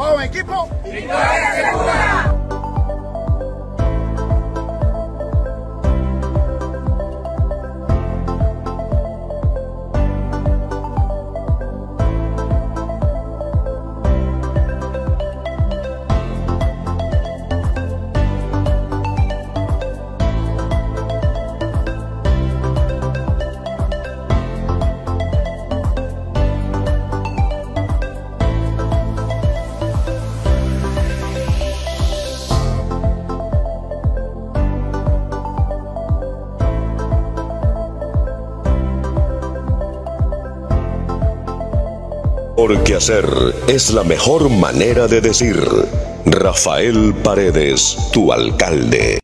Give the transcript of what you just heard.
En equipo. Porque hacer es la mejor manera de decir. Rafael Paredes, tu alcalde.